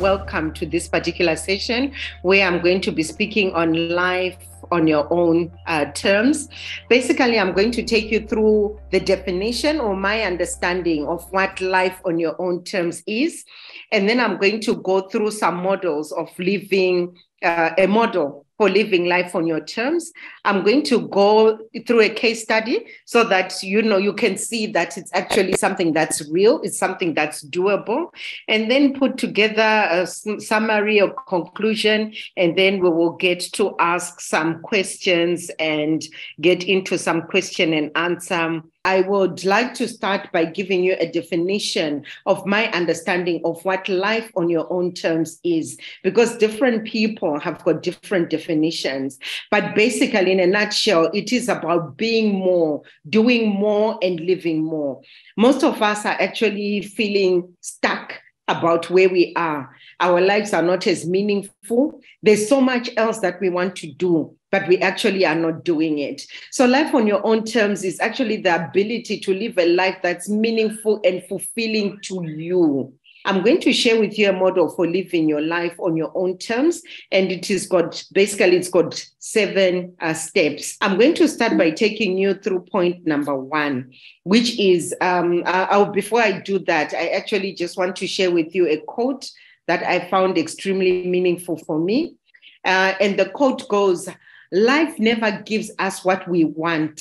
welcome to this particular session where I'm going to be speaking on life on your own uh, terms. Basically, I'm going to take you through the definition or my understanding of what life on your own terms is. And then I'm going to go through some models of living uh, a model for living life on your terms. I'm going to go through a case study so that you know you can see that it's actually something that's real, it's something that's doable, and then put together a summary or conclusion, and then we will get to ask some questions and get into some question and answer I would like to start by giving you a definition of my understanding of what life on your own terms is, because different people have got different definitions. But basically, in a nutshell, it is about being more, doing more, and living more. Most of us are actually feeling stuck about where we are. Our lives are not as meaningful. There's so much else that we want to do but we actually are not doing it. So, life on your own terms is actually the ability to live a life that's meaningful and fulfilling to you. I'm going to share with you a model for living your life on your own terms, and it is got basically it's got seven uh, steps. I'm going to start by taking you through point number one, which is um, I'll, before I do that, I actually just want to share with you a quote that I found extremely meaningful for me, uh, and the quote goes life never gives us what we want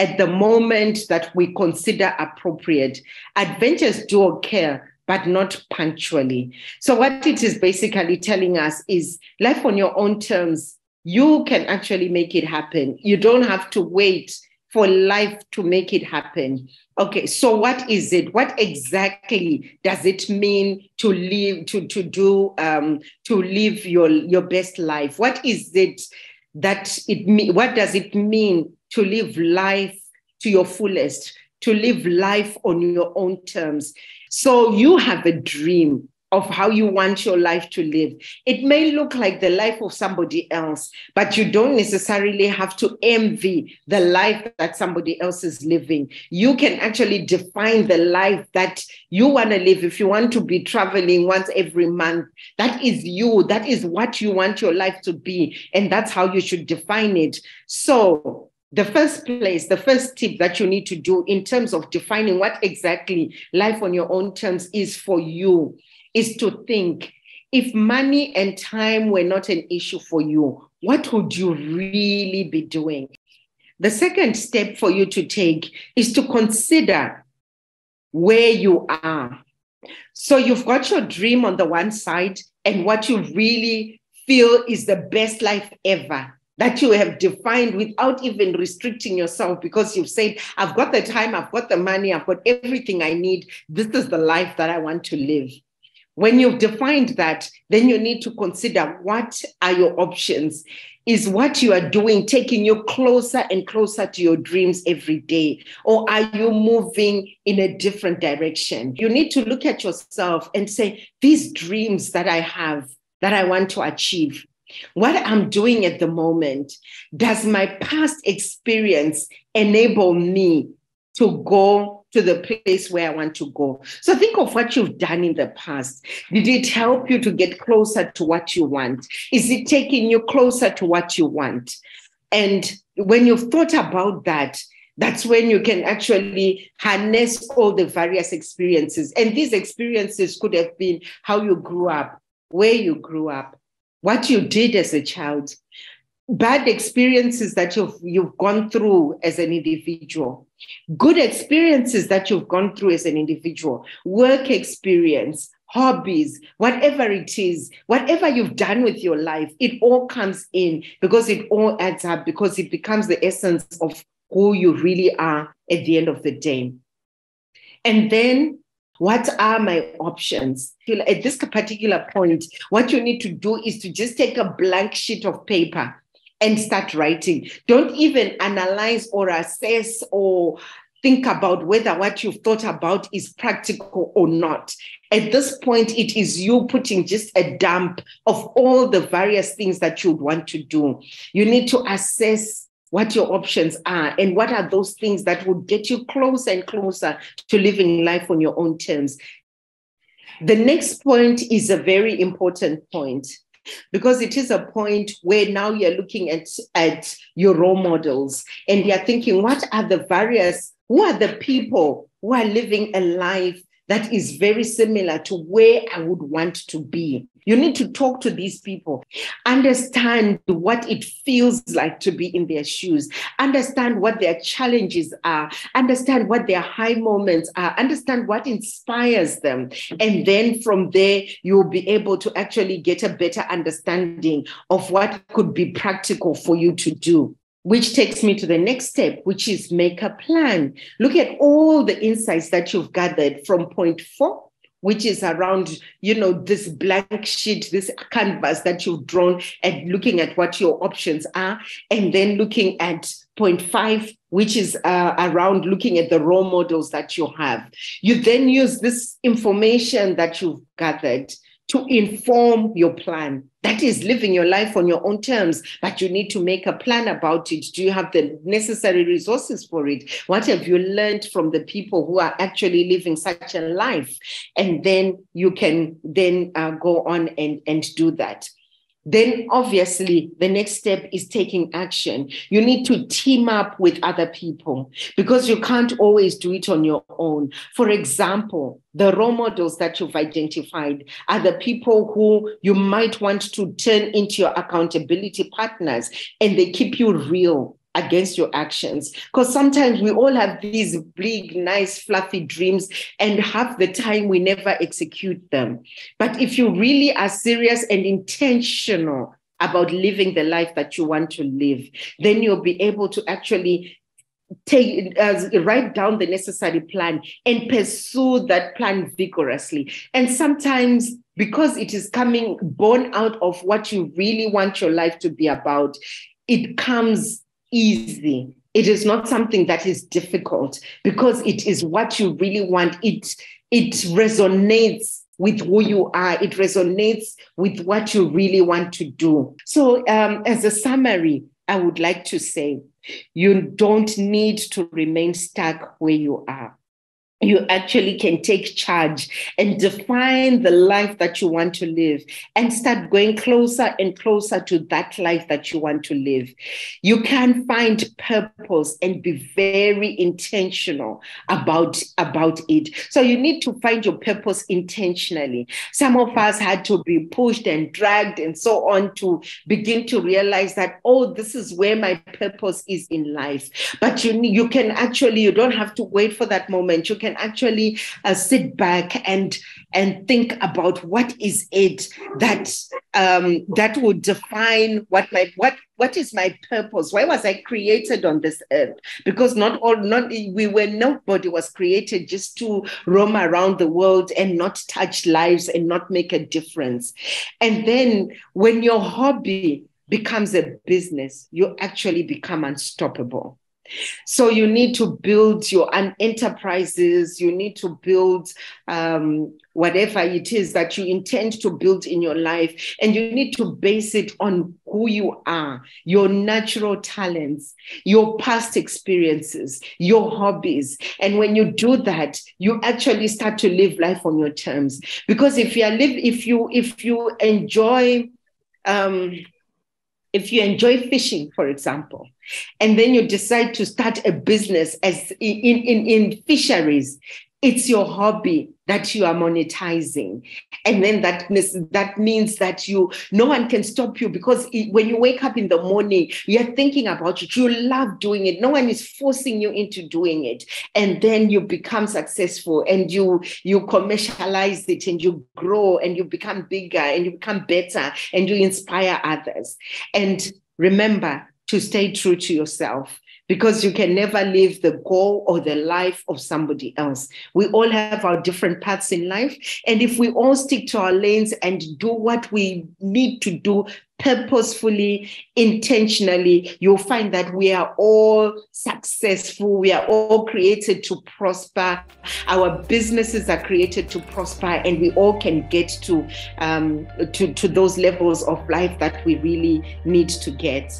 at the moment that we consider appropriate. Adventures do occur, but not punctually. So, what it is basically telling us is life on your own terms, you can actually make it happen. You don't have to wait for life to make it happen. Okay, so what is it? What exactly does it mean to live, to, to do, um, to live your, your best life? What is it that it what does it mean to live life to your fullest to live life on your own terms so you have a dream of how you want your life to live. It may look like the life of somebody else, but you don't necessarily have to envy the life that somebody else is living. You can actually define the life that you want to live. If you want to be traveling once every month, that is you. That is what you want your life to be. And that's how you should define it. So, the first place, the first tip that you need to do in terms of defining what exactly life on your own terms is for you is to think if money and time were not an issue for you, what would you really be doing? The second step for you to take is to consider where you are. So you've got your dream on the one side and what you really feel is the best life ever that you have defined without even restricting yourself because you've said, I've got the time, I've got the money, I've got everything I need. This is the life that I want to live. When you've defined that, then you need to consider what are your options. Is what you are doing taking you closer and closer to your dreams every day? Or are you moving in a different direction? You need to look at yourself and say, these dreams that I have, that I want to achieve, what I'm doing at the moment, does my past experience enable me to go to the place where I want to go. So think of what you've done in the past. Did it help you to get closer to what you want? Is it taking you closer to what you want? And when you've thought about that, that's when you can actually harness all the various experiences. And these experiences could have been how you grew up, where you grew up, what you did as a child, bad experiences that you've, you've gone through as an individual, good experiences that you've gone through as an individual, work experience, hobbies, whatever it is, whatever you've done with your life, it all comes in because it all adds up, because it becomes the essence of who you really are at the end of the day. And then what are my options? At this particular point, what you need to do is to just take a blank sheet of paper and start writing. Don't even analyze or assess or think about whether what you've thought about is practical or not. At this point, it is you putting just a dump of all the various things that you'd want to do. You need to assess what your options are and what are those things that would get you closer and closer to living life on your own terms. The next point is a very important point because it is a point where now you're looking at, at your role models and you're thinking, what are the various, who are the people who are living a life that is very similar to where I would want to be. You need to talk to these people, understand what it feels like to be in their shoes, understand what their challenges are, understand what their high moments are, understand what inspires them. And then from there, you'll be able to actually get a better understanding of what could be practical for you to do which takes me to the next step, which is make a plan. Look at all the insights that you've gathered from point four, which is around, you know, this blank sheet, this canvas that you've drawn and looking at what your options are, and then looking at point five, which is uh, around looking at the role models that you have. You then use this information that you've gathered to inform your plan. That is living your life on your own terms, but you need to make a plan about it. Do you have the necessary resources for it? What have you learned from the people who are actually living such a life? And then you can then uh, go on and, and do that then obviously the next step is taking action. You need to team up with other people because you can't always do it on your own. For example, the role models that you've identified are the people who you might want to turn into your accountability partners and they keep you real against your actions. Because sometimes we all have these big, nice, fluffy dreams, and half the time we never execute them. But if you really are serious and intentional about living the life that you want to live, then you'll be able to actually take uh, write down the necessary plan and pursue that plan vigorously and sometimes because it is coming born out of what you really want your life to be about it comes easy. It is not something that is difficult because it is what you really want. It, it resonates with who you are, it resonates with what you really want to do. So, um, as a summary, I would like to say you don't need to remain stuck where you are you actually can take charge and define the life that you want to live and start going closer and closer to that life that you want to live. You can find purpose and be very intentional about, about it. So you need to find your purpose intentionally. Some of us had to be pushed and dragged and so on to begin to realize that, oh, this is where my purpose is in life. But you, you can actually, you don't have to wait for that moment. You can can actually uh, sit back and and think about what is it that um, that would define what my what what is my purpose? Why was i created on this earth? Because not all not we were nobody was created just to roam around the world and not touch lives and not make a difference. And then when your hobby becomes a business you actually become unstoppable so you need to build your enterprises, you need to build um, whatever it is that you intend to build in your life, and you need to base it on who you are, your natural talents, your past experiences, your hobbies. And when you do that, you actually start to live life on your terms. Because if you are live, if you if you enjoy um, if you enjoy fishing, for example, and then you decide to start a business as in, in, in fisheries, it's your hobby that you are monetizing. And then that that means that you no one can stop you because when you wake up in the morning you're thinking about it. You love doing it. No one is forcing you into doing it. And then you become successful and you you commercialize it and you grow and you become bigger and you become better and you inspire others. And remember to stay true to yourself because you can never live the goal or the life of somebody else. We all have our different paths in life. And if we all stick to our lanes and do what we need to do purposefully, intentionally, you'll find that we are all successful. We are all created to prosper. Our businesses are created to prosper, and we all can get to, um, to, to those levels of life that we really need to get.